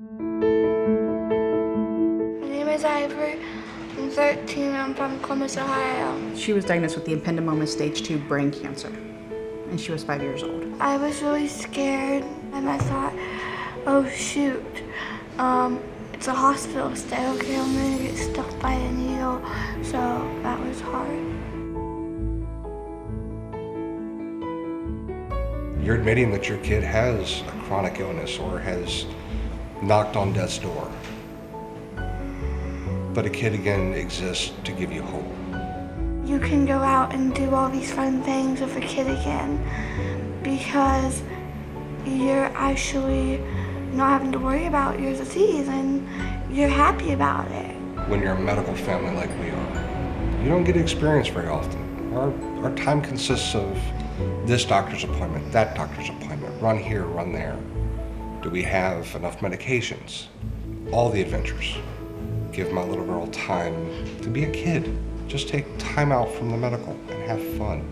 My name is Ivor. I'm 13. I'm from Columbus, Ohio. She was diagnosed with the ependymoma stage 2 brain cancer, and she was five years old. I was really scared, and I thought, oh shoot, um, it's a hospital stay. Okay, I'm gonna get stuck by a needle. So that was hard. You're admitting that your kid has a chronic illness or has knocked on death's door. But a kid again exists to give you hope. You can go out and do all these fun things with a kid again because you're actually not having to worry about your disease and you're happy about it. When you're a medical family like we are, you don't get experience very often. Our, our time consists of this doctor's appointment, that doctor's appointment, run here, run there. Do we have enough medications? All the adventures. Give my little girl time to be a kid. Just take time out from the medical and have fun.